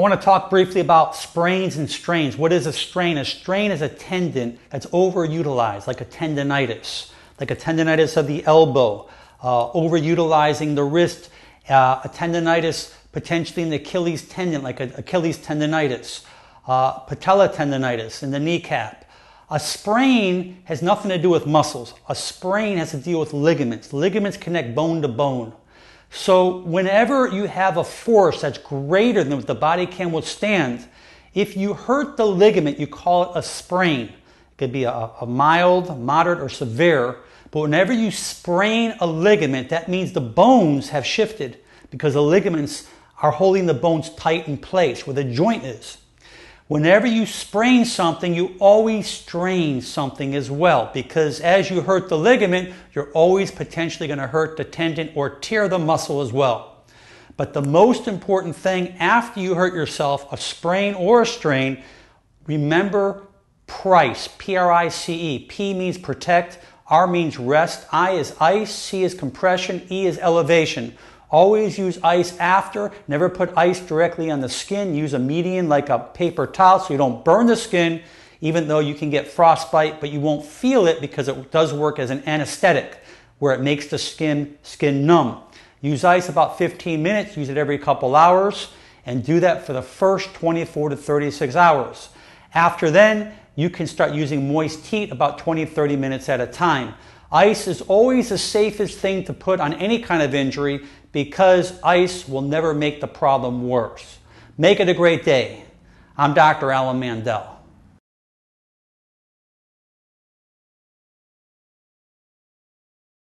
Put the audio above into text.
I want to talk briefly about sprains and strains. What is a strain? A strain is a tendon that's overutilized, like a tendonitis, like a tendonitis of the elbow, uh, overutilizing the wrist, uh, a tendonitis potentially in the Achilles tendon, like a Achilles tendonitis, uh, patella tendonitis in the kneecap. A sprain has nothing to do with muscles. A sprain has to deal with ligaments. Ligaments connect bone to bone. So, whenever you have a force that's greater than what the body can withstand, if you hurt the ligament, you call it a sprain. It could be a, a, mild, moderate, or severe. But whenever you sprain a ligament, that means the bones have shifted because the ligaments are holding the bones tight in place where the joint is. Whenever you sprain something, you always strain something as well because as you hurt the ligament, you're always potentially going to hurt the tendon or tear the muscle as well. But the most important thing after you hurt yourself, a sprain or a strain, remember price, P R I C E. P means protect, R means rest, I is ice, C is compression, E is elevation. Always use ice after. Never put ice directly on the skin. Use a median like a paper towel so you don't burn the skin, even though you can get frostbite, but you won't feel it because it does work as an anesthetic where it makes the skin skin numb. Use ice about 15 minutes, use it every couple hours, and do that for the first 24 to 36 hours. After then, you can start using moist heat about 20 30 minutes at a time. Ice is always the safest thing to put on any kind of injury because ice will never make the problem worse. Make it a great day. I'm Dr. Alan Mandell.